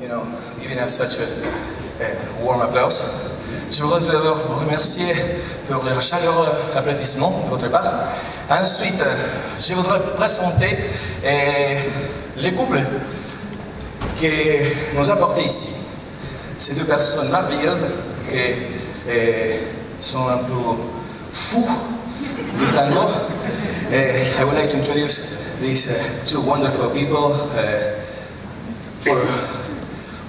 you know, giving us such a, a warm applause. Je voudrais tout d'abord vous remercier pour le chaleureux applaudissement de votre part. Ensuite, je voudrais présenter eh, les couples que nous apportent ici. Ces deux personnes merveilleuses qui eh, sont un peu fous du tango. Eh, I would like to introduce these uh, two wonderful people for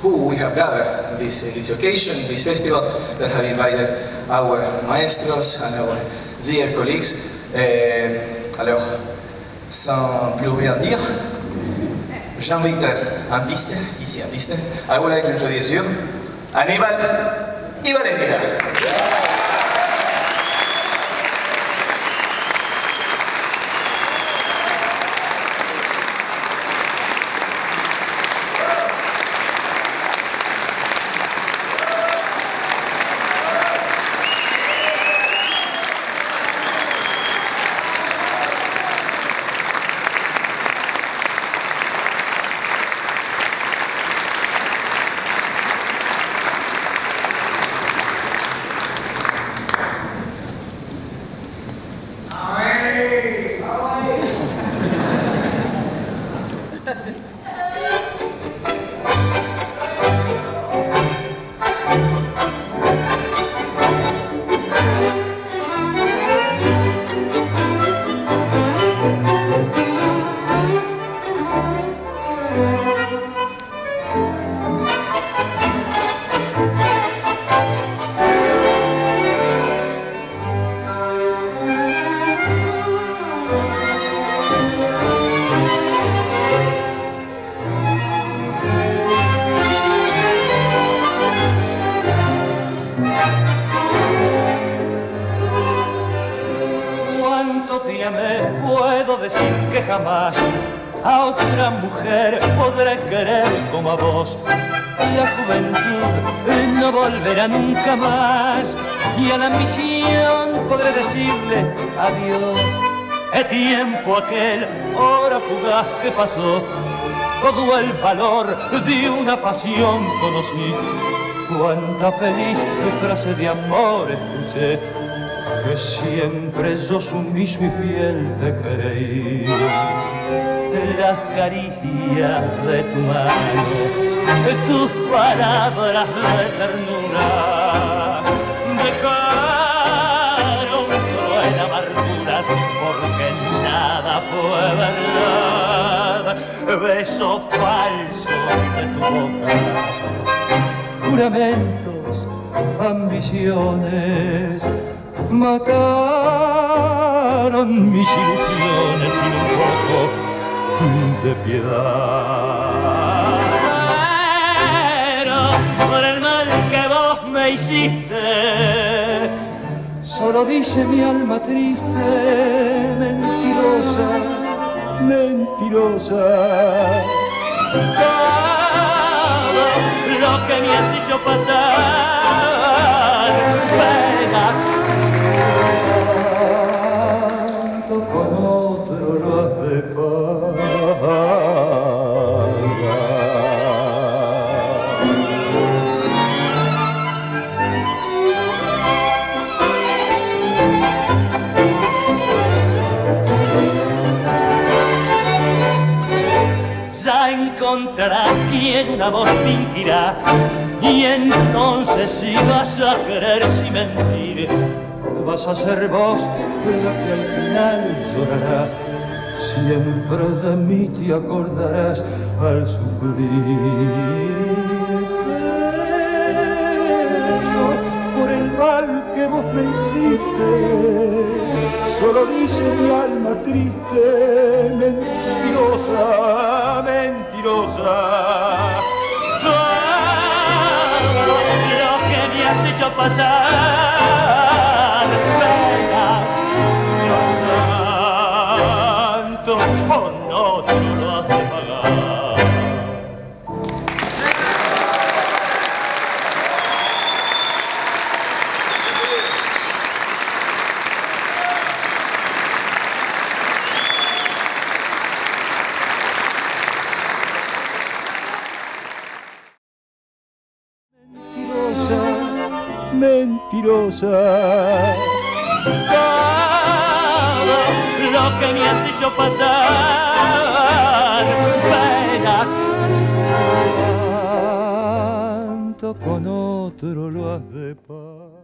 who we have gathered this, this occasion, this festival, that have invited our maestros and our dear colleagues. Eh, alors, sans plus rien dire, j'invite un piste, ici un piste. I would like to introduce you, Aníbal Cuánto te amé, puedo decir que jamás a otra mujer podré querer como a vos. La juventud no volverá nunca más y a la ambición podré decirle adiós. El tiempo aquel, hora fugaz que pasó, todo el valor de una pasión conocí. Cuánta feliz frase de amor escuché que siempre yo sumiso y fiel te creí. Las caricias de tu mano, tus palabras de ternura, dejaron cruel amarguras porque nada fue verdad. Beso falso de tu boca, juramentos, ambiciones mataron mis ilusiones sin un poco de piedad. Pero por el mal que vos me hiciste, solo dice mi alma triste, mentirosa, mentirosa. Pasar, penas tanto con otro pagar. Ya encontrarás quien un amor fingirá y entonces si vas a querer sin mentir vas a ser vos la que al final llorará. Siempre de mí te acordarás al sufrir. Pero por el mal que vos me hiciste, solo dice mi alma triste, mentirosa, pasar mentirosa. Todo lo que me has hecho pasar, penas. Santo con otro lo has de paz.